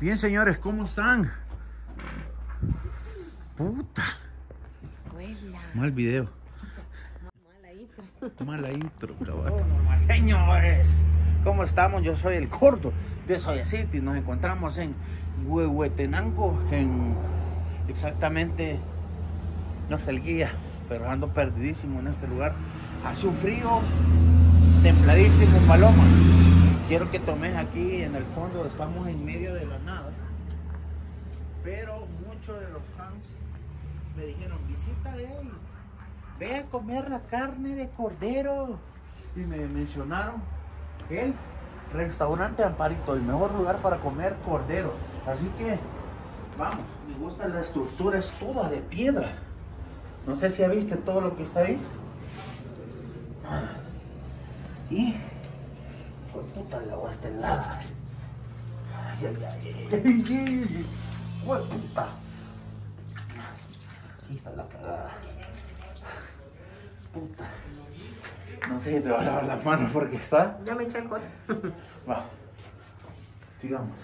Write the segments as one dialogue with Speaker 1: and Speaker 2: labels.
Speaker 1: Bien, señores, ¿cómo están? Puta. Mal video.
Speaker 2: Mala intro.
Speaker 1: Mala intro.
Speaker 3: Hola, señores, ¿cómo estamos? Yo soy el gordo de Soya City. Nos encontramos en Huehuetenango, en exactamente, no sé el guía, pero ando perdidísimo en este lugar. Hace un frío templadísimo, Paloma. Quiero que tomes aquí en el fondo, estamos en medio de la nada. Pero muchos de los fans me dijeron, visita, ve, ve a comer la carne de cordero. Y me mencionaron el restaurante Amparito, el mejor lugar para comer cordero. Así que, vamos, me gusta la estructura, es toda de piedra. No sé si ya viste todo lo que está ahí. Y, por puta, la agua está helada. Ay, ay, ay, ay, ay, ay. Jue puta. Aquí está la cagada. Puta. No sé si te va a lavar las manos porque está.
Speaker 2: Ya me eché alcohol.
Speaker 3: Va. Sigamos.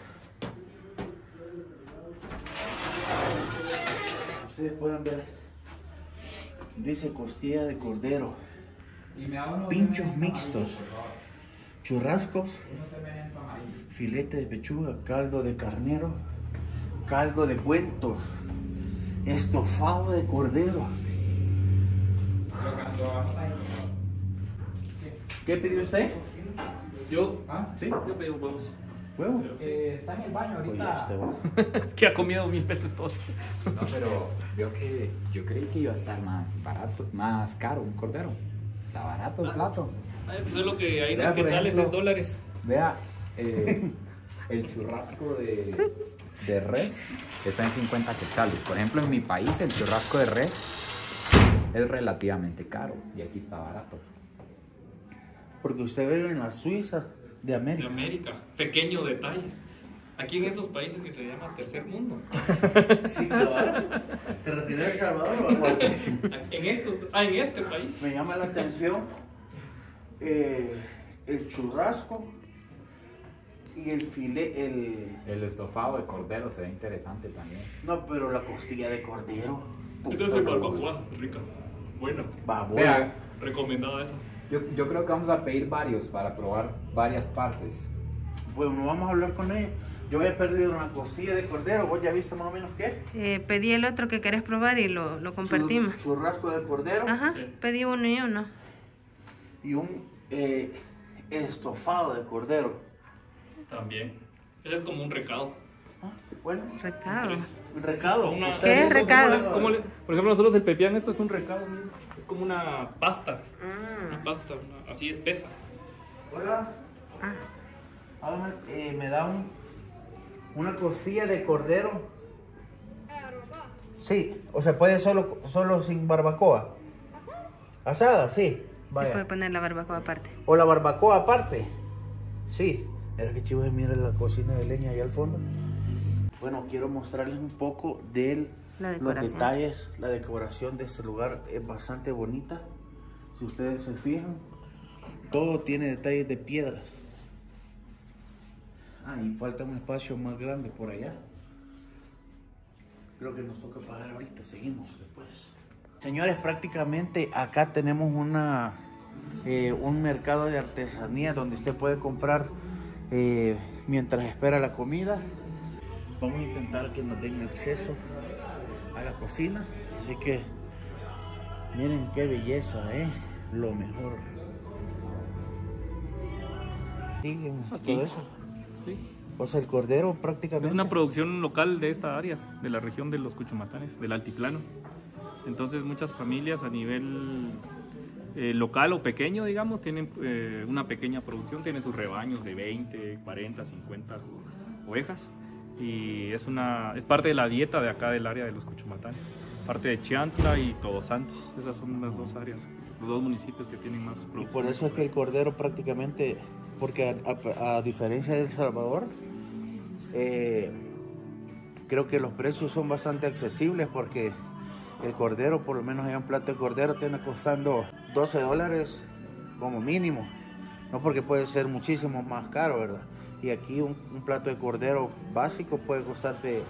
Speaker 3: Ustedes pueden ver. Dice costilla de cordero. Pinchos mixtos. Churrascos. Filete de pechuga. Caldo de carnero. Caldo de cuentos. Estofado de cordero. ¿Qué pidió usted?
Speaker 4: Yo,
Speaker 3: Ah, sí.
Speaker 4: yo pedí huevos.
Speaker 3: Huevo.
Speaker 5: Eh, está en el baño
Speaker 3: Oye,
Speaker 5: ahorita.
Speaker 3: este.
Speaker 4: Es que ha comido mil veces todo.
Speaker 5: No, pero veo que yo creí que iba a estar más barato, más caro un cordero. Está barato el plato.
Speaker 4: Ah, es que solo que hay
Speaker 5: Vea,
Speaker 4: unos
Speaker 5: por
Speaker 4: quetzales es
Speaker 5: ejemplo.
Speaker 4: dólares.
Speaker 5: Vea, eh, el churrasco de, de res está en 50 quetzales. Por ejemplo, en mi país el churrasco de res es relativamente caro y aquí está barato.
Speaker 3: Porque usted vive en la Suiza de
Speaker 4: De
Speaker 3: América.
Speaker 4: América. Pequeño detalle. Aquí en estos países que se llama tercer mundo.
Speaker 3: Sí, cabal. ¿Te refieres a El Salvador o a?
Speaker 4: En, esto, ah, en este país.
Speaker 3: Me llama la atención eh, el churrasco y el filete, el...
Speaker 5: El estofado de cordero se ve interesante también.
Speaker 3: No, pero la costilla de cordero.
Speaker 4: Entonces el barbacoa, rica. Buena.
Speaker 5: Vea,
Speaker 4: Recomendada esa.
Speaker 5: yo, yo creo que vamos a pedir varios para probar varias partes.
Speaker 3: Bueno, vamos a hablar con ella. Yo había perdido una costilla de cordero. ¿Vos ya viste más o menos qué?
Speaker 2: Eh, pedí el otro que querés probar y lo, lo compartimos.
Speaker 3: Chur- Churrasco de cordero
Speaker 2: Ajá,
Speaker 4: Sí.
Speaker 2: pedí uno y uno.
Speaker 3: y un eh, estofado de cordero.
Speaker 4: También. Ese es como un recado.
Speaker 3: Ah, Bueno,
Speaker 2: Recado.
Speaker 3: Un recado.
Speaker 4: Una-
Speaker 3: ¿Ustedes
Speaker 2: ¿Qué es recado?
Speaker 3: como-
Speaker 4: ¿Cómo le- por ejemplo, nosotros el pepián, esto es un recado. mira. Es como una pasta.
Speaker 2: Ah,
Speaker 4: Una pasta, una- así espesa.
Speaker 3: Hola.
Speaker 2: ah.
Speaker 3: Hágame, eh, me da un, una costilla de cordero. Sí, o sea, puede solo, solo sin barbacoa. Asada, sí.
Speaker 2: Se puede
Speaker 3: Vaya.
Speaker 2: poner la barbacoa aparte.
Speaker 3: O la barbacoa aparte. Sí. Mira que chivo mira la cocina de leña allá al fondo. Bueno, quiero mostrarles un poco de los detalles. La decoración de este lugar es bastante bonita. Si ustedes se fijan, todo tiene detalles de piedras. Ah, y falta un espacio más grande por allá. Creo que nos toca pagar ahorita, seguimos después. Señores, prácticamente acá tenemos una, eh, un mercado de artesanía donde usted puede comprar eh, mientras espera la comida. Vamos a intentar que nos den acceso a la cocina. Así que miren qué belleza, ¿eh? Lo mejor. Siguen
Speaker 4: Aquí.
Speaker 3: todo eso.
Speaker 4: Sí.
Speaker 3: O sea, el cordero prácticamente.
Speaker 4: Es una producción local de esta área, de la región de los Cuchumatanes, del altiplano. Entonces muchas familias a nivel eh, local o pequeño, digamos, tienen eh, una pequeña producción, tienen sus rebaños de 20, 40, 50 ovejas y es, una, es parte de la dieta de acá del área de los Cuchumatanes, parte de Chiantla y Todos Santos, esas son las dos áreas, los dos municipios que tienen más
Speaker 3: Y
Speaker 4: producción.
Speaker 3: por eso es que el cordero prácticamente, porque a, diferencia de El Salvador, eh, creo que los precios son bastante accesibles porque el cordero, por lo menos hay un plato de cordero, tiene costando 12 dólares como mínimo. No porque puede ser muchísimo más caro, ¿verdad? Y aquí un, plato de cordero básico puede costarte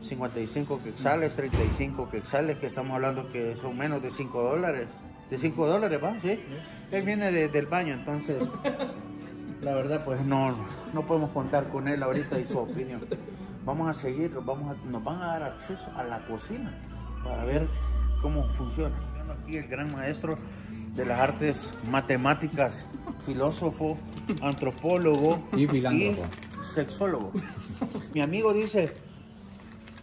Speaker 3: 55 quetzales, 35 quetzales, que estamos hablando que son menos de 5 dólares. De 5 dólares, ¿va? Sí. Él viene de- del baño, entonces la verdad pues no, no podemos contar con él ahorita y su opinión. Vamos a seguir, vamos a- nos van a dar acceso a la cocina para ver cómo funciona. Viendo Aquí el gran maestro de las artes matemáticas, filósofo, antropólogo
Speaker 5: Y
Speaker 3: y sexólogo. Mi amigo dice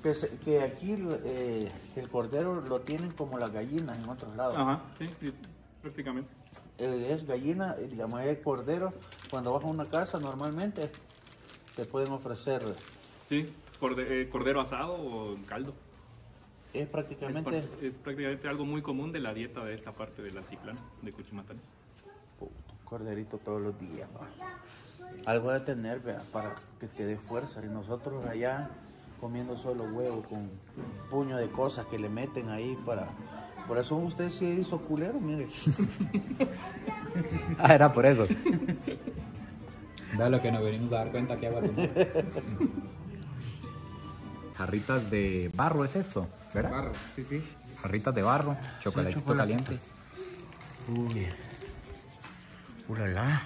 Speaker 3: que, se- que aquí eh, el cordero lo tienen como las gallinas en otros lados.
Speaker 4: Ajá, sí, sí, prácticamente.
Speaker 3: Es gallina, eh, digamos, es cordero. Cuando vas a una casa normalmente te pueden ofrecer,
Speaker 4: Sí, corde- eh, cordero asado o en caldo.
Speaker 3: es prácticamente
Speaker 4: es prácticamente algo muy común de la dieta de esta parte del altiplano, de
Speaker 3: un corderito todos los días. Algo de tener, para que te dé fuerza. Y nosotros allá comiendo solo huevo con un puño de cosas que le meten ahí para... Por eso usted se hizo culero, mire.
Speaker 5: Ah, era por eso. Vea lo que nos venimos a dar cuenta que agua. Jarritas de barro es esto, ¿verdad?
Speaker 6: Barro, sí, sí.
Speaker 5: Jarritas de barro, chocolatito
Speaker 3: chocolatito.
Speaker 5: caliente.
Speaker 3: Uy. Ulala.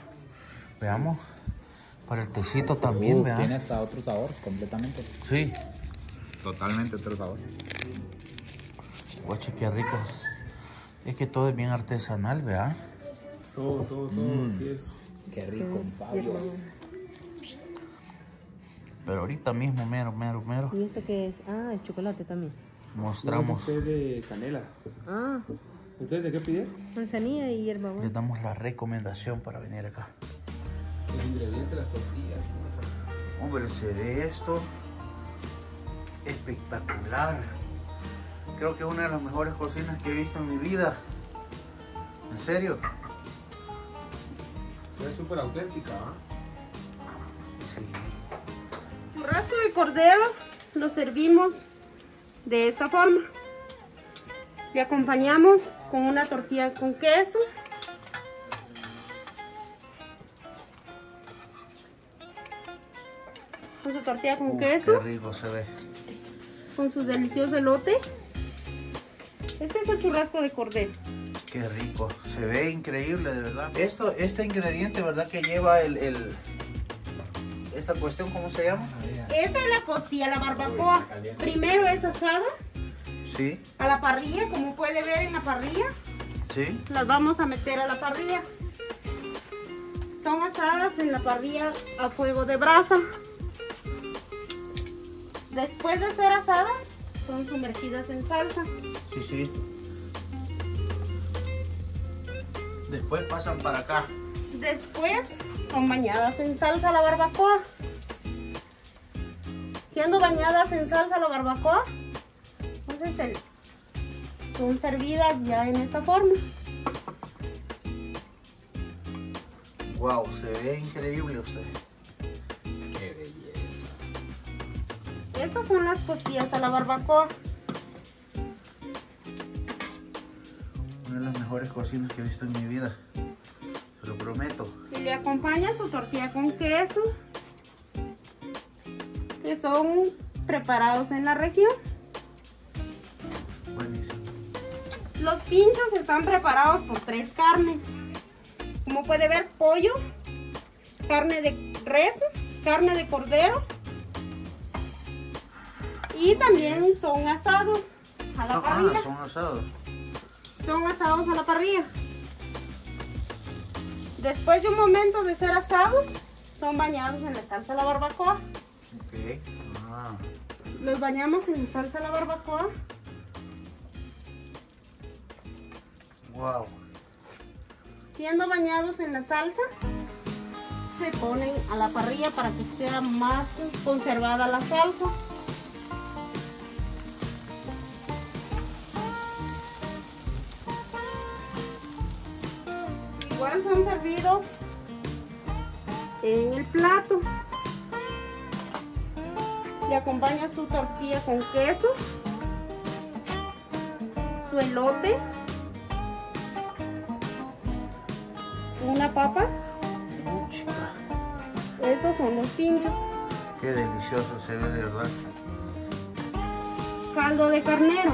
Speaker 3: Veamos. Para el tecito también,
Speaker 5: Uf,
Speaker 3: ¿verdad?
Speaker 5: tiene hasta otro sabor, completamente.
Speaker 3: Sí.
Speaker 5: Totalmente otro sabor.
Speaker 3: Guache, qué rico. Es que todo es bien artesanal, ¿verdad?
Speaker 6: Todo, todo, todo. aquí es.
Speaker 5: Qué rico, Pablo.
Speaker 3: Pero ahorita mismo, mero, mero, mero,
Speaker 2: ¿Y eso qué es? Ah, el chocolate también.
Speaker 3: mostramos,
Speaker 6: Este es de canela.
Speaker 2: Ah,
Speaker 6: ¿Ustedes de qué piden?
Speaker 2: manzanilla y hierba
Speaker 3: les damos la recomendación para venir acá.
Speaker 6: Los ingredientes, las tortillas.
Speaker 3: Hombre, se ve esto espectacular. Creo que es una de las mejores cocinas que he visto en mi vida. ¿En serio?
Speaker 6: Se ve súper auténtica, ¿ah?
Speaker 3: Sí.
Speaker 2: Churrasco de cordero lo servimos de esta forma. Le acompañamos con una tortilla con queso. Con su tortilla con
Speaker 3: Uf,
Speaker 2: queso,
Speaker 3: qué rico se ve.
Speaker 2: con su delicioso elote. Este es el churrasco de cordero.
Speaker 3: Qué rico. Se ve increíble, de verdad. Esto, este ingrediente, ¿verdad? Que lleva el, el- esta cuestión, ¿cómo se llama?
Speaker 2: Esta es la costilla, la barbacoa. Primero es asada
Speaker 3: Sí,
Speaker 2: a la parrilla, como puede ver en la parrilla.
Speaker 3: sí.
Speaker 2: las vamos a meter a la parrilla. Son asadas en la parrilla a fuego de brasa. Después de ser asadas, son sumergidas en salsa.
Speaker 3: Sí, sí. Después pasan para acá.
Speaker 2: Después son bañadas en salsa la barbacoa. Siendo bañadas en salsa la barbacoa, entonces el- son servidas ya en esta forma.
Speaker 3: Wow, se ve increíble usted.
Speaker 2: Estas son las costillas a la barbacoa.
Speaker 3: Una de las mejores cocinas que he visto en mi vida. Se lo prometo.
Speaker 2: Y le acompaña su tortilla con queso, que son preparados en la región.
Speaker 3: Buenísimo.
Speaker 2: Los pinchos están preparados por tres carnes. Como puede ver, pollo, carne de res, carne de cordero. Y también son asados a la
Speaker 3: Son, ah,
Speaker 2: parrilla.
Speaker 3: son asados.
Speaker 2: son asados a la parrilla. Después de un momento de ser asados, son bañados en la salsa de la barbacoa.
Speaker 3: Ok. Ah,
Speaker 2: Los bañamos en la salsa de la barbacoa.
Speaker 3: wow.
Speaker 2: Siendo bañados en la salsa, se ponen a la parrilla para que sea más conservada la salsa. Son servidos en el plato. Le acompaña su tortilla con queso, su elote, una papa,
Speaker 3: Chica.
Speaker 2: Estos son los pinchos.
Speaker 3: Qué delicioso se ve, de verdad.
Speaker 2: Caldo de carnero.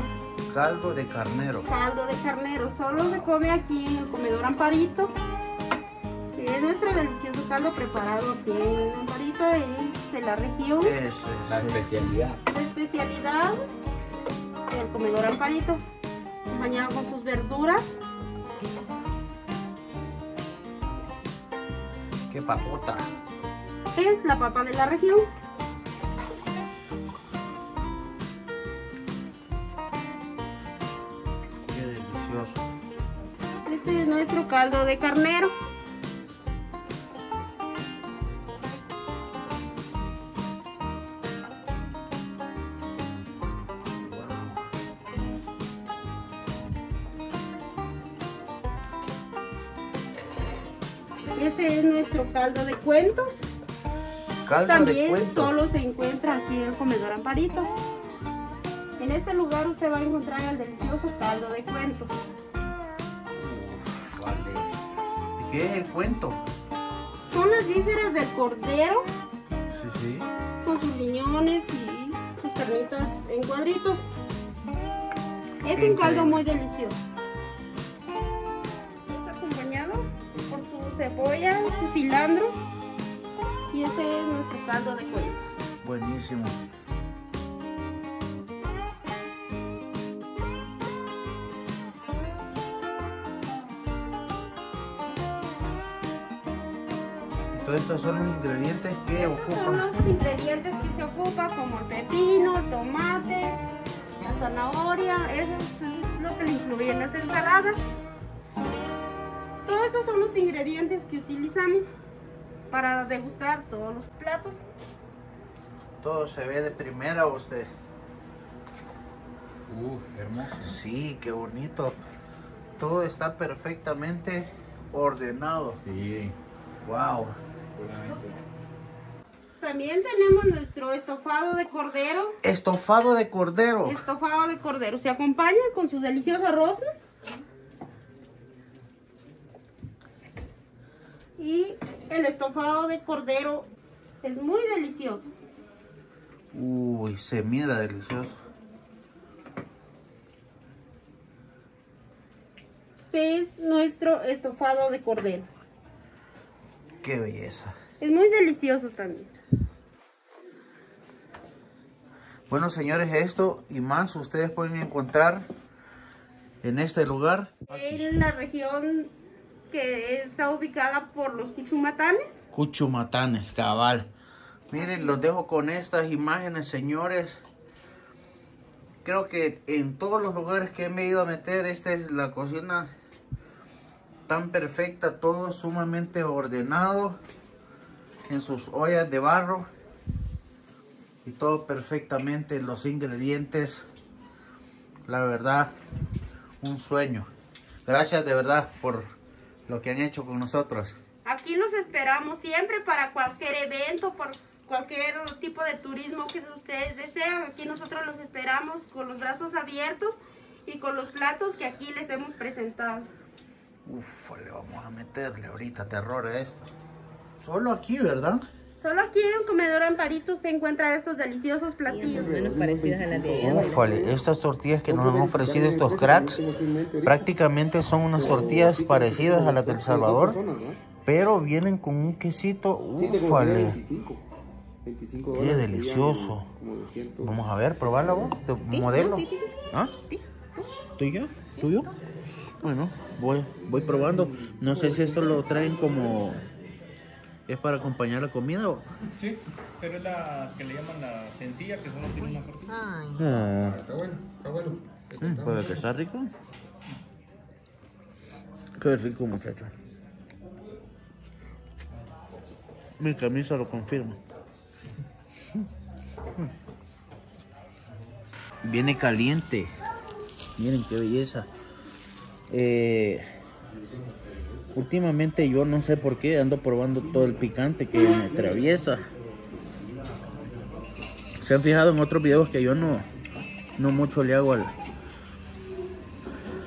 Speaker 3: Caldo de carnero.
Speaker 2: Caldo de carnero. Solo se come aquí en el comedor Amparito. Es nuestro delicioso caldo preparado aquí en el Amparito es de la región.
Speaker 3: Eso
Speaker 5: La
Speaker 3: es.
Speaker 5: especialidad.
Speaker 2: La especialidad del comedor Amparito. Acompañado con sus verduras.
Speaker 3: Qué papota.
Speaker 2: Es la papa de la región.
Speaker 3: Qué delicioso.
Speaker 2: Este es nuestro caldo de carnero. Caldo cuentos.
Speaker 3: De
Speaker 2: También
Speaker 3: cuentos.
Speaker 2: solo se encuentra aquí en el comedor Amparito. En este lugar usted va a encontrar el delicioso caldo de cuentos.
Speaker 3: Uf, vale. ¿De qué es el cuento?
Speaker 2: Son las vísceras del cordero
Speaker 3: Sí, sí.
Speaker 2: con sus riñones y sus carnitas en cuadritos. Es un caldo muy delicioso. Cebolla, su cilantro y ese es nuestro caldo de cuentos.
Speaker 3: Buenísimo. Y todos estos son los ingredientes que
Speaker 2: Estos son
Speaker 3: ocupan.
Speaker 2: los ingredientes que se ocupan como el pepino, el tomate, la zanahoria, eso es, es lo que le incluye en las ensaladas. Estos son los ingredientes que utilizamos para degustar todos los platos.
Speaker 3: Todo se ve de primera usted.
Speaker 5: Uf, hermoso.
Speaker 3: Sí, qué bonito. Todo está perfectamente ordenado.
Speaker 5: Sí.
Speaker 3: Wow.
Speaker 2: También tenemos nuestro estofado de cordero.
Speaker 3: Estofado de cordero.
Speaker 2: Estofado de cordero. Se acompaña con su delicioso arroz. Y el estofado de cordero es muy delicioso.
Speaker 3: Uy, se mira delicioso.
Speaker 2: Este es nuestro estofado de cordero.
Speaker 3: Qué belleza.
Speaker 2: Es muy delicioso también.
Speaker 3: Bueno, señores, esto y más ustedes pueden encontrar en este lugar.
Speaker 2: En la región que está ubicada por los Cuchumatanes.
Speaker 3: Cuchumatanes, cabal. Miren, los dejo con estas imágenes, señores. Creo que en todos los lugares que he ido a meter, esta es la cocina tan perfecta, todo sumamente ordenado en sus ollas de barro y todo perfectamente, los ingredientes, la verdad, un sueño. Gracias de verdad por lo que han hecho con nosotros.
Speaker 2: Aquí los esperamos siempre para cualquier evento, por cualquier tipo de turismo que ustedes desean. Aquí nosotros los esperamos con los brazos abiertos y con los platos que aquí les hemos presentado.
Speaker 3: Uf, le vamos a meterle ahorita terror a esto. Solo aquí, ¿verdad?
Speaker 2: Solo aquí en comedor Amparito se encuentra estos deliciosos platillos.
Speaker 7: menos parecidas a las de.
Speaker 3: Ufale, estas tortillas que nos han ofrecido estos cracks prácticamente son unas tortillas parecidas a las del Salvador, pero vienen con un quesito. Ufale, qué delicioso. Vamos a ver, probarla vos, modelo. ¿Ah? ¿Tuyo? ¿Tuyo? Bueno, voy, voy probando. No sé si esto lo traen como... ¿Es para acompañar la comida o...?
Speaker 4: Sí, pero es la que le llaman la sencilla, que solo tiene una tortilla.
Speaker 3: Ah,
Speaker 6: Está bueno, está bueno.
Speaker 3: mm, ¿Puede que está rico? Qué rico, muchacho. Mi camisa lo confirma. Viene caliente. Miren qué belleza. Eh, últimamente yo no sé por qué ando probando todo el picante que me atraviesa. Se han fijado en otros videos que yo no, no mucho le hago al,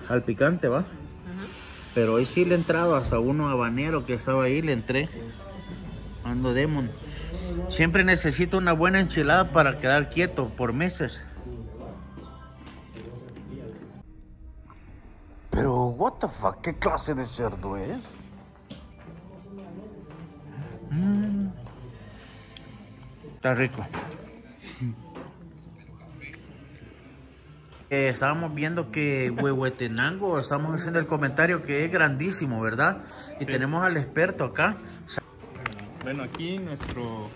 Speaker 3: al picante, ¿va? Pero hoy sí le he entrado hasta uno habanero que estaba ahí, le entré. Ando demon. Siempre necesito una buena enchilada para quedar quieto por meses.
Speaker 7: Pero, what the fuck, ¿qué clase de cerdo es?
Speaker 3: Está rico. Eh, estábamos viendo que Huehuetenango, estamos haciendo el comentario que es grandísimo, ¿verdad? Y tenemos al experto acá.
Speaker 4: Bueno, aquí nuestro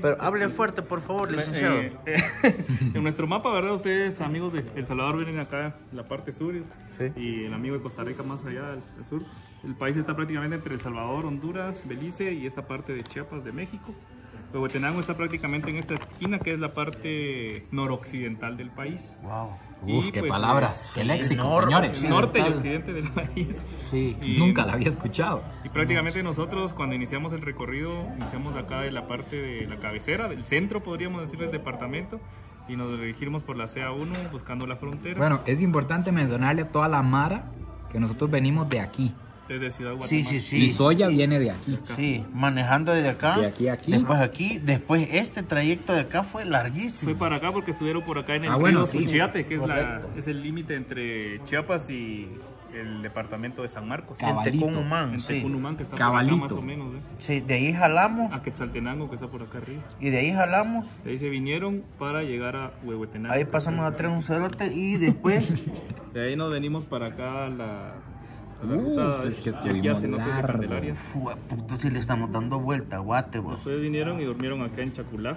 Speaker 3: Pero hable fuerte, por favor, licenciado.
Speaker 4: Eh, eh, en nuestro mapa, ¿verdad? Ustedes, amigos de El Salvador, vienen acá en la parte sur
Speaker 3: Sí.
Speaker 4: y el amigo de Costa Rica más allá al, al sur. El país está prácticamente entre El Salvador, Honduras, Belice y esta parte de Chiapas de México. Huehuetenango está prácticamente en esta esquina que es la parte noroccidental del país.
Speaker 3: Wow.
Speaker 4: Y,
Speaker 5: Uf, qué
Speaker 4: pues,
Speaker 5: palabras, qué léxico,
Speaker 3: nor-
Speaker 5: señores.
Speaker 4: Norte y occidente del país.
Speaker 3: Sí.
Speaker 4: Y-
Speaker 5: Nunca la había escuchado.
Speaker 4: Y prácticamente nosotros cuando iniciamos el recorrido, iniciamos acá de la parte de la cabecera, del centro podríamos decir del departamento, y nos dirigimos por la CA1 buscando la frontera
Speaker 5: Bueno, es importante mencionarle a toda la Mara que nosotros venimos de aquí.
Speaker 4: Desde Ciudad Guatemala.
Speaker 3: Sí, sí,
Speaker 5: Y
Speaker 3: sí.
Speaker 5: Soya viene de aquí.
Speaker 3: Sí, manejando desde acá.
Speaker 5: De aquí a aquí.
Speaker 3: Después aquí. Después este trayecto de acá fue
Speaker 4: Fue
Speaker 3: larguísimo.
Speaker 4: para acá porque estuvieron por acá en el
Speaker 5: Ah, bueno,
Speaker 4: río
Speaker 5: sí.
Speaker 4: Que es, la, es el límite entre Chiapas y el departamento de San Marcos.
Speaker 3: En
Speaker 5: Cabalito.
Speaker 4: En
Speaker 3: sí.
Speaker 4: Tecunumán, que está por acá
Speaker 5: Cabalito.
Speaker 4: más o menos. ¿eh?
Speaker 3: Sí, de ahí jalamos.
Speaker 4: A Quetzaltenango, que está por acá arriba.
Speaker 3: Y de ahí jalamos.
Speaker 4: De ahí se vinieron para llegar a Huehuetenango.
Speaker 3: Ahí pasamos a traer un cerote y después.
Speaker 4: De ahí nos venimos para acá a la, la
Speaker 5: Uf,
Speaker 4: ruta
Speaker 5: es que
Speaker 4: de aquí de
Speaker 5: largo.
Speaker 4: Candelaria.
Speaker 3: Fua, puta, si le estamos dando vuelta, guate vos.
Speaker 4: Ustedes vinieron y durmieron acá en Chaculá.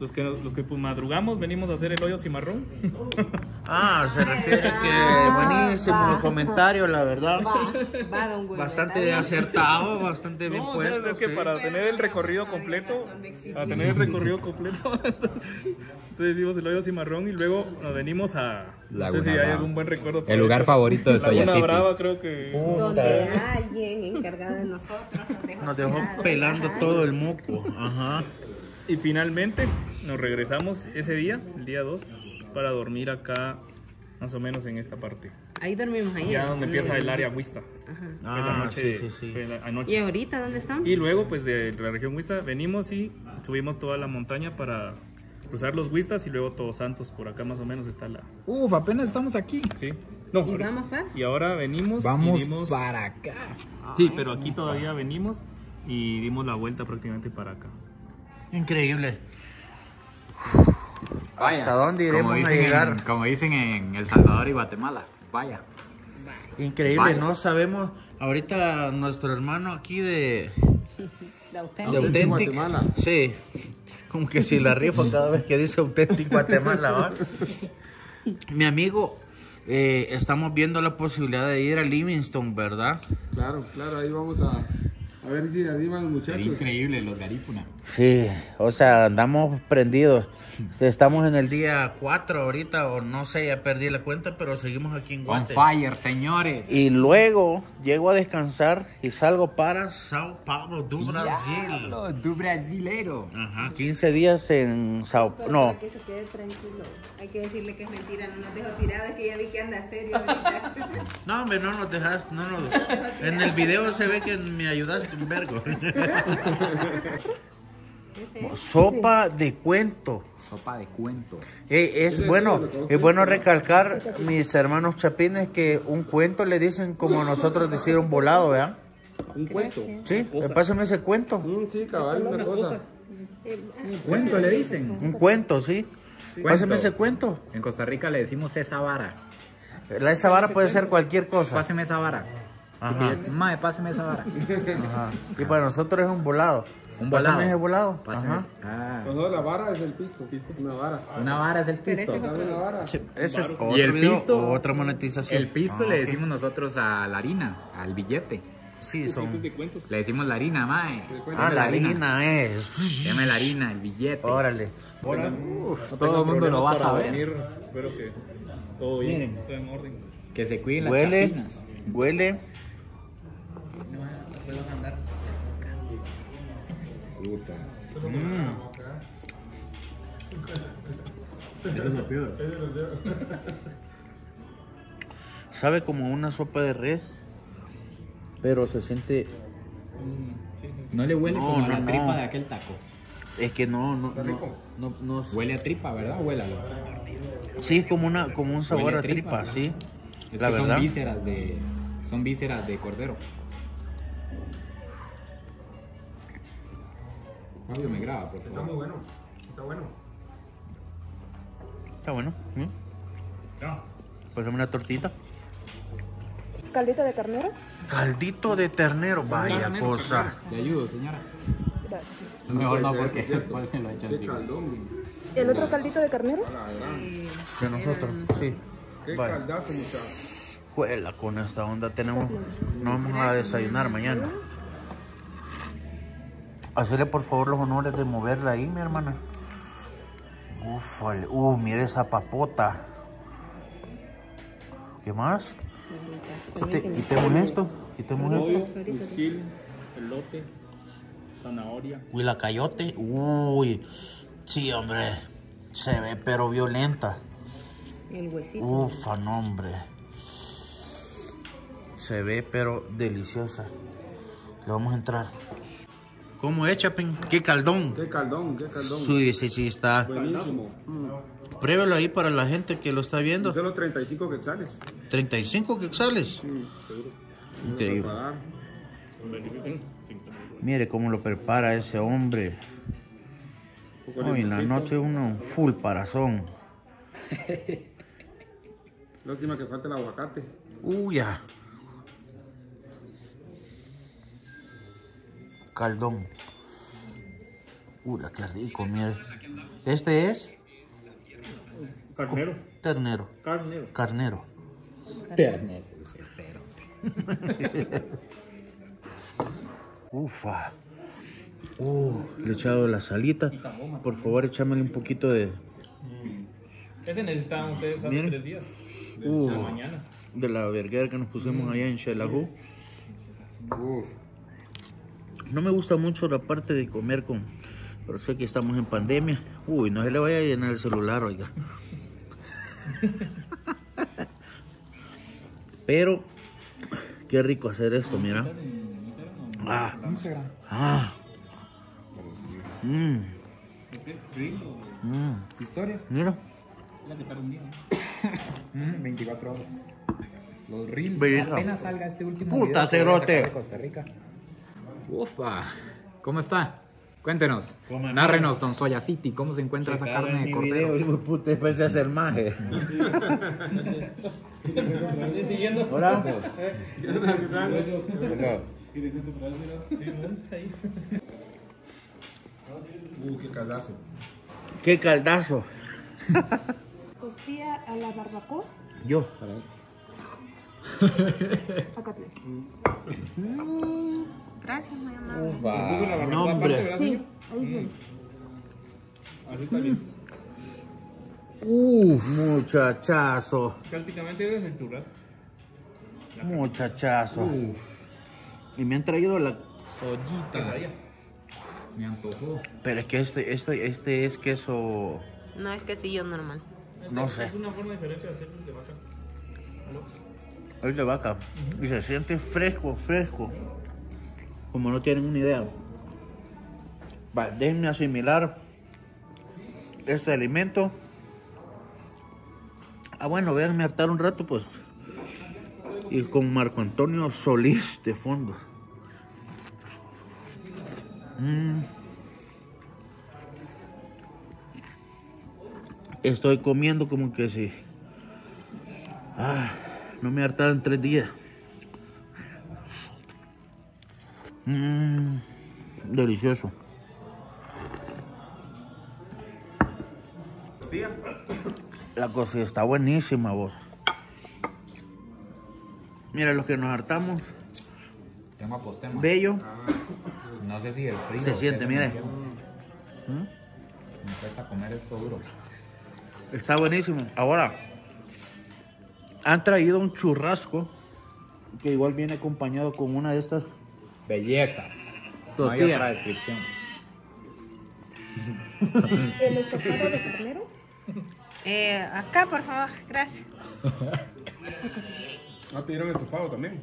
Speaker 4: Los que, los que pues, madrugamos venimos a hacer el hoyo cimarrón.
Speaker 3: Ah, se refiere que buenísimo el comentario, la verdad.
Speaker 8: Va, va, don Güey.
Speaker 3: Bastante acertado, bastante bien
Speaker 4: No, o sea,
Speaker 3: puesto.
Speaker 4: es que
Speaker 3: sí.
Speaker 4: para tener el recorrido completo, para tener el recorrido completo, entonces hicimos el hoyo cimarrón y luego nos venimos a, no
Speaker 5: Laguna
Speaker 4: sé si hay
Speaker 5: Brava.
Speaker 4: algún buen recuerdo.
Speaker 5: El lugar favorito de Soya City.
Speaker 4: Brava creo que...
Speaker 8: Donde alguien encargado de nosotros nos dejó,
Speaker 3: Nos dejó pelando
Speaker 8: Ajá.
Speaker 3: todo el moco. Ajá.
Speaker 4: Y finalmente nos regresamos ese día, el día 2, para dormir acá más o menos en esta parte.
Speaker 8: Ahí dormimos ahí.
Speaker 4: Ya donde empieza el área Huista.
Speaker 8: Ajá.
Speaker 3: Ah,
Speaker 4: noche-
Speaker 3: sí, sí, sí.
Speaker 8: ¿Y ahorita dónde estamos?
Speaker 4: Y luego, pues de la región Huista, venimos y subimos toda la montaña para cruzar los Huistas y luego Todos Santos. Por acá más o menos está la.
Speaker 5: Uf, apenas estamos aquí.
Speaker 4: Sí. No,
Speaker 8: ¿Y
Speaker 4: ahora-
Speaker 8: vamos para?
Speaker 4: y ahora venimos. y
Speaker 5: Vamos
Speaker 4: dimos-
Speaker 5: para acá.
Speaker 4: Sí, pero aquí todavía venimos y dimos la vuelta prácticamente para acá.
Speaker 3: Increíble.
Speaker 5: Vaya.
Speaker 3: ¿Hasta dónde iremos
Speaker 5: Como
Speaker 3: a llegar?
Speaker 5: en- como dicen en El Salvador y Guatemala. Vaya.
Speaker 3: Increíble,
Speaker 5: Vaya.
Speaker 3: no sabemos. Ahorita nuestro hermano aquí de,
Speaker 8: La
Speaker 3: de
Speaker 8: auténtica.
Speaker 3: Authentic.
Speaker 6: Guatemala.
Speaker 3: Sí. Como que si la rifa cada vez que dice Authentic Guatemala, ¿va? Mi amigo, eh, estamos viendo la posibilidad de ir a Livingston, ¿verdad?
Speaker 6: Claro, claro, ahí vamos a, a ver si arriban los muchachos.
Speaker 5: Increíble los garífuna.
Speaker 3: Sí, o sea, andamos prendidos. Estamos en el día 4 ahorita, o no sé, ya perdí la cuenta, pero seguimos aquí en
Speaker 5: On
Speaker 3: Guate.
Speaker 5: fire, señores.
Speaker 3: Y luego llego a descansar y salgo para Sao Paulo do Brasil.
Speaker 5: Diablo, du brasilero.
Speaker 3: Ajá, 15 días en Sao
Speaker 8: Pero
Speaker 3: No,
Speaker 8: para que se quede tranquilo. Hay que decirle que es mentira, no nos dejó tiradas, que ya vi que anda serio ahorita.
Speaker 3: no, hombre, no nos dejaste, no nos... En el video se ve que me ayudaste vergo.
Speaker 8: Ese es.
Speaker 3: Sopa de cuento.
Speaker 5: Sopa de cuento.
Speaker 3: Eh, es bueno, es bueno recalcar, mis hermanos chapines, que un cuento le dicen como nosotros decir un volado, ¿verdad?
Speaker 6: Un cuento.
Speaker 3: Sí, pásame ese cuento.
Speaker 6: Mm, sí, cabal, una cosa.
Speaker 5: Cuento le dicen.
Speaker 3: Un cuento, sí. Pásame ese cuento.
Speaker 5: En Costa Rica le decimos esa vara.
Speaker 3: La esa vara puede ser cualquier cosa.
Speaker 5: Páseme esa vara.
Speaker 3: Ajá.
Speaker 5: Mae, páseme esa vara.
Speaker 3: Ajá. Y para nosotros es un volado.
Speaker 5: Un
Speaker 3: Pásame
Speaker 5: volado.
Speaker 3: ese volado.
Speaker 5: Páseme-
Speaker 3: Ajá.
Speaker 5: Ah,
Speaker 6: Nosotros la vara es el pisto. Una vara.
Speaker 5: una vara es el pisto.
Speaker 8: ese es
Speaker 6: Dame una vara.
Speaker 3: Sí, Ese es otro
Speaker 5: Y el
Speaker 3: video,
Speaker 5: pisto-
Speaker 3: o otra monetización.
Speaker 5: El pisto
Speaker 3: Ah,
Speaker 5: le
Speaker 3: ok.
Speaker 5: decimos nosotros a la harina, al billete.
Speaker 3: Sí, son.
Speaker 4: de cuentos.
Speaker 5: Le decimos la harina, mae.
Speaker 3: Ah, la harina es.
Speaker 5: Deme la harina, el billete.
Speaker 3: Órale.
Speaker 5: Uf,
Speaker 4: No
Speaker 5: todo el mundo lo va a saber.
Speaker 4: Espero que todo bien,
Speaker 3: Miren.
Speaker 4: todo en orden.
Speaker 5: Que se cuiden las
Speaker 3: Huele,
Speaker 5: chapinas.
Speaker 3: huele.
Speaker 6: Puta.
Speaker 3: Sabe como una sopa de res, pero se siente
Speaker 5: No le huele
Speaker 3: No,
Speaker 5: como a
Speaker 3: no,
Speaker 5: la
Speaker 3: no.
Speaker 5: tripa de aquel taco.
Speaker 3: Es que no, no, no, no, no-
Speaker 5: Huele a tripa, ¿verdad? Huélalo.
Speaker 3: Sí, es como, una, como un sabor a
Speaker 5: a
Speaker 3: tripa,
Speaker 5: tripa,
Speaker 3: sí.
Speaker 5: Es
Speaker 3: La
Speaker 5: que
Speaker 3: verdad.
Speaker 5: son vísceras de. Son vísceras de cordero. Fabio me graba, por favor.
Speaker 6: bueno. Está bueno.
Speaker 3: Está bueno. ¿sí? Pues una tortita.
Speaker 9: ¿Caldito de carnero?
Speaker 1: Caldito de ternero, vaya cosa.
Speaker 5: Le ayudo, señora.
Speaker 9: Gracias.
Speaker 5: Mejor no, porque después me lo echan.
Speaker 9: ¿El otro caldito de carnero?
Speaker 3: De nosotros, sí.
Speaker 6: Qué
Speaker 3: Vaya.
Speaker 6: caldazo, muchachos.
Speaker 3: Juela con esta onda. Tenemos. No vamos a desayunar mañana. Hacerle por favor los honores de moverla ahí, mi hermana. Ufale. Uh, mire esa papota. ¿Qué más? Quite- quitemos esto. Quitemos esto.
Speaker 4: Elote, zanahoria.
Speaker 3: Uy, la cayote. Uy. Sí, hombre. Se ve pero violenta.
Speaker 8: El huesito.
Speaker 3: Ufa, no, hombre. Se ve pero deliciosa. Le vamos a entrar. ¿Cómo es, Chapin? ¿Qué caldón?
Speaker 6: Qué caldón, qué caldón.
Speaker 3: Sí, sí, sí, está.
Speaker 6: Buenísimo. Mm.
Speaker 3: Pruébelo ahí para la gente que lo está viendo.
Speaker 6: Solo 35 quetzales.
Speaker 3: 35 quetzales.
Speaker 6: Mm.
Speaker 3: Increíble.
Speaker 6: Preparar.
Speaker 3: Mire cómo lo prepara ese hombre. Hoy en la noche uno full parazón.
Speaker 6: La última que falta el aguacate.
Speaker 3: Uy, ya. Caldón. Uy, qué rico, mire. Este es
Speaker 4: Carnero.
Speaker 3: ternero,
Speaker 4: Carnero.
Speaker 3: carnero.
Speaker 5: Ternero.
Speaker 3: Ufa. Uh, le he echado la salita. Por favor, échamele un poquito de,
Speaker 4: Ese necesitaban ustedes hace tres días.
Speaker 3: uh,
Speaker 4: La mañana.
Speaker 3: de la verguera que nos pusimos allá en Xelajú.
Speaker 6: Uf.
Speaker 3: No me gusta mucho la parte de comer con... Pero sé que estamos en pandemia. Uy, no se le vaya a llenar el celular, oiga. Pero, qué rico hacer esto, mira. Ah,
Speaker 5: Instagram.
Speaker 3: ah. Mmm.
Speaker 5: Historia.
Speaker 3: Mira.
Speaker 5: Mm, 24 horas. Los reels. Apenas salga este último
Speaker 3: Puta,
Speaker 5: que
Speaker 3: cerote.
Speaker 5: Costa Rica. Ufa. ¿Cómo está? Cuéntenos.
Speaker 3: Come
Speaker 5: Narrenos, Don Soya City. ¿Cómo se encuentra esa carne de cordero?
Speaker 3: hijo de puta, empecé a hacer maje.
Speaker 4: siguiendo.
Speaker 3: Hola.
Speaker 6: Uh, qué caldazo.
Speaker 3: Qué caldazo.
Speaker 9: Costilla a la barbacoa.
Speaker 3: Yo.
Speaker 9: Acá tienes.
Speaker 8: Gracias, muy amable.
Speaker 5: Ufa.
Speaker 3: No, hombre.
Speaker 9: Sí, ahí viene.
Speaker 4: Así está bien.
Speaker 3: Uf, muchachazo.
Speaker 4: Prácticamente es el churrasco.
Speaker 3: Muchachazo. Y me han traído la.
Speaker 5: Soyita.
Speaker 4: Quesadilla.
Speaker 5: Me antojó.
Speaker 3: Pero es que este, este, este es queso.
Speaker 8: No es quesillo normal.
Speaker 3: No sé.
Speaker 4: Es una forma diferente de hacer el de vaca.
Speaker 3: Es de vaca. Y se siente fresco, fresco. Como no tienen una idea. Va, déjenme asimilar este alimento. Ah, bueno, véanme hartar un rato, pues. Y con Marco Antonio Solís de fondo. Mm. Estoy comiendo como que si. Ah, no me hartara en tres días. Mmm, delicioso. La cocina está buenísima, vos. Mira, los que nos hartamos,
Speaker 5: apostema.
Speaker 3: bello.
Speaker 5: No sé si el frío.
Speaker 3: Se siente,
Speaker 5: me
Speaker 3: mire.
Speaker 5: hicieron. Me cuesta comer esto duro.
Speaker 3: Está buenísimo. Ahora, han traído un churrasco que igual viene acompañado con una de estas.
Speaker 5: Bellezas. No hay otra descripción.
Speaker 9: El estofado de carnero.
Speaker 8: Eh, acá, por favor, gracias.
Speaker 6: Ah, pidieron estofado también.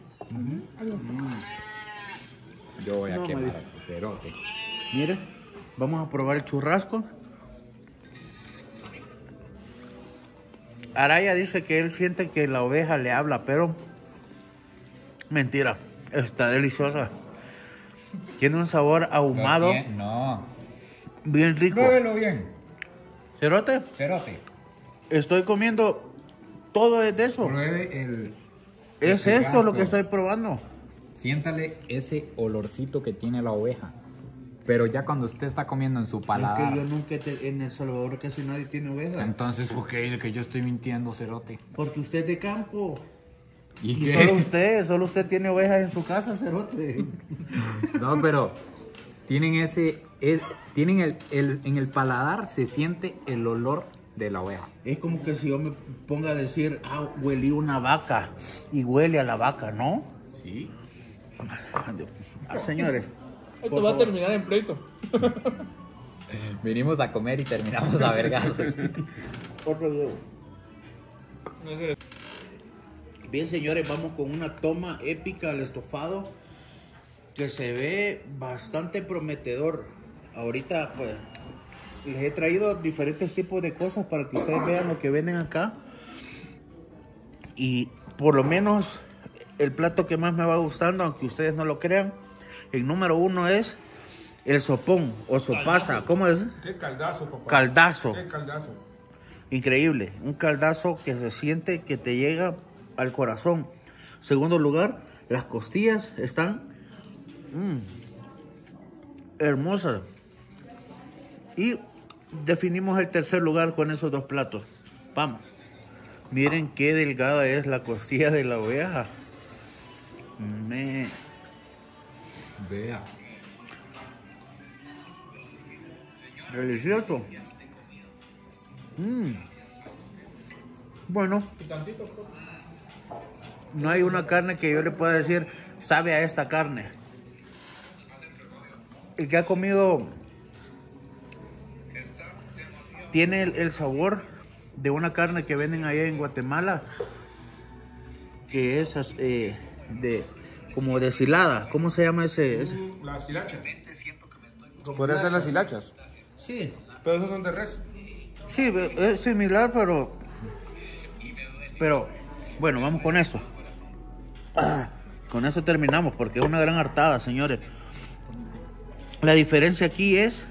Speaker 5: Yo voy a
Speaker 3: No,
Speaker 5: quemar tu cerote.
Speaker 3: Mire, vamos a probar el churrasco. Araya dice que él siente que la oveja le habla, pero mentira, está deliciosa. Tiene un sabor ahumado,
Speaker 5: No.
Speaker 3: bien rico.
Speaker 5: Pruébelo bien.
Speaker 3: Cerote,
Speaker 5: Cerote.
Speaker 3: estoy comiendo todo es de eso.
Speaker 5: Pruebe el.
Speaker 3: Es
Speaker 5: el
Speaker 3: esto lo que estoy probando.
Speaker 5: Siéntale ese olorcito que tiene la oveja. Pero ya cuando usted está comiendo en su paladar.
Speaker 3: nunca en El Salvador casi nadie tiene ovejas.
Speaker 5: Entonces, ¿por qué dice que yo estoy mintiendo, cerote?
Speaker 3: Porque usted es de campo.
Speaker 5: ¿Y
Speaker 3: solo usted, solo usted tiene ovejas en su casa, cerote.
Speaker 5: No, pero tienen ese. tienen el, el- En el paladar se siente el olor de la oveja.
Speaker 3: Es como que si yo me ponga a decir, ah, huelí una vaca y huele a la vaca, ¿no?
Speaker 5: Sí.
Speaker 3: Ah, señores,
Speaker 4: Esto va a terminar en pleito.
Speaker 5: Vinimos a comer y terminamos a vergazos.
Speaker 3: otro. Bien, señores, vamos con una toma épica al estofado que se ve bastante prometedor. Ahorita, pues, les he traído diferentes tipos de cosas para que ustedes vean lo que venden acá. Y por lo menos el plato que más me va gustando, aunque ustedes no lo crean, el número uno es el sopón o sopaza. ¿Cómo es?
Speaker 6: Qué caldazo, papá.
Speaker 3: Caldazo.
Speaker 6: Qué caldazo.
Speaker 3: Increíble, un caldazo que se siente que te llega al corazón. Segundo lugar, las costillas están mm, hermosas. Y definimos el tercer lugar con esos dos platos. Vamos. Miren qué delgada es la costilla de la oveja. Me...
Speaker 5: Vea.
Speaker 3: Delicioso. Mm. Bueno. No hay una carne que yo le pueda decir, sabe a esta carne. El que ha comido tiene el, el sabor de una carne que venden allá en Guatemala, que es eh, de como deshilada. ¿Cómo se llama ese? ese?
Speaker 6: Las hilachas. Podrían ser las hilachas.
Speaker 3: Sí.
Speaker 6: Pero esos son de res.
Speaker 3: Sí, es similar, pero. Pero, bueno, vamos con eso. Ah, con eso terminamos, porque es una gran hartada, señores. La diferencia aquí es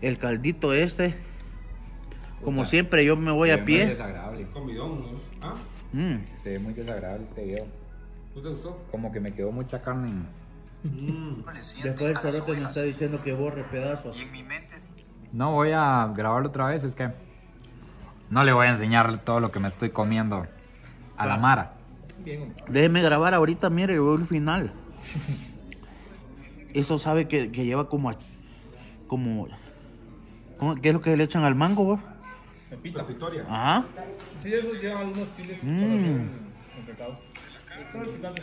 Speaker 3: el caldito este. Como siempre, yo me voy
Speaker 5: Se
Speaker 3: a
Speaker 5: Muy
Speaker 3: pie.
Speaker 5: desagradable.
Speaker 6: Comidón, ¿no? ¿Ah?
Speaker 3: Mm,
Speaker 5: Se ve muy desagradable este video.
Speaker 6: ¿No te gustó?
Speaker 5: Como que me quedó mucha carne. en-
Speaker 3: Después el cerote me está diciendo que borre pedazos.
Speaker 5: No voy a grabarlo otra vez, es que no le voy a enseñar todo lo que me estoy comiendo a la Mara.
Speaker 3: Déjeme grabar ahorita, mire, voy al final. Eso sabe que, que lleva como. a- como ¿cómo- ¿Qué es lo que le echan al mango, vos?
Speaker 6: La victoria.
Speaker 3: Ajá.
Speaker 4: Sí, eso lleva algunos chiles
Speaker 3: Mm.
Speaker 4: para hacer el, el el el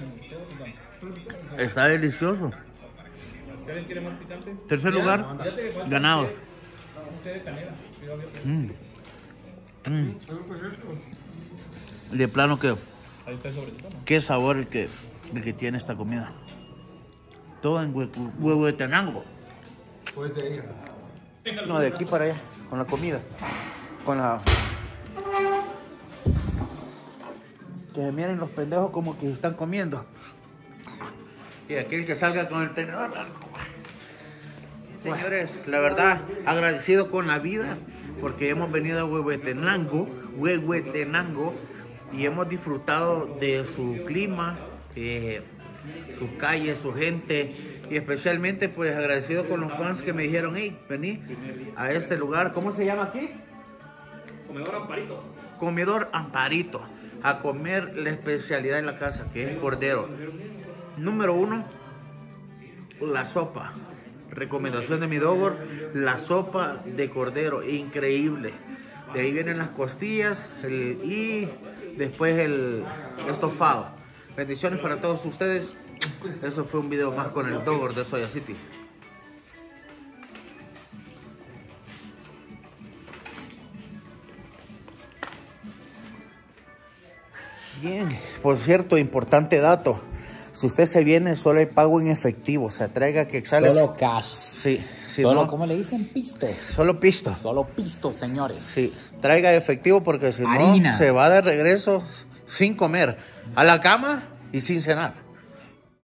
Speaker 4: el.
Speaker 3: Está delicioso.
Speaker 4: Alguien quiere más picante.
Speaker 3: Tercer
Speaker 4: Ya,
Speaker 3: lugar, ganado. Mm. Mm. De plano que.
Speaker 4: Ahí está el sobrecito, ¿no?
Speaker 3: Qué sabor el que, el que tiene esta comida. Todo en hue- Huehuetenango.
Speaker 6: Pues de ella.
Speaker 3: No, de aquí para allá, con la comida. Con la. Que se miren los pendejos como que están comiendo. Y aquel que salga con el tenedor. Señores, la verdad, agradecido con la vida porque hemos venido a Huehuetenango, Huehuetenango y hemos disfrutado de su clima, eh, sus calles, su gente y especialmente pues agradecido con los fans que me dijeron, hey, vení a este lugar, ¿cómo se llama aquí?
Speaker 4: Comedor Amparito.
Speaker 3: Comedor Amparito, a comer la especialidad de la casa, que es cordero. Número uno, la sopa. Recomendación de mi dogor, la sopa de cordero, increíble. De ahí vienen las costillas el- y después el estofado. Bendiciones para todos ustedes. Eso fue un video más con el dogor de Soya City. Bien, por cierto, importante dato. Si usted se viene, solo hay pago en efectivo. O sea, traiga que sales.
Speaker 5: Solo cash.
Speaker 3: Sí, sí,
Speaker 5: Solo,
Speaker 3: no,
Speaker 5: ¿cómo le dicen? Pisto.
Speaker 3: solo pisto.
Speaker 5: Solo pisto, señores.
Speaker 3: Sí, traiga efectivo porque si
Speaker 5: Harina.
Speaker 3: no, se va de regreso sin comer. A la cama y sin cenar.